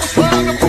Fuck,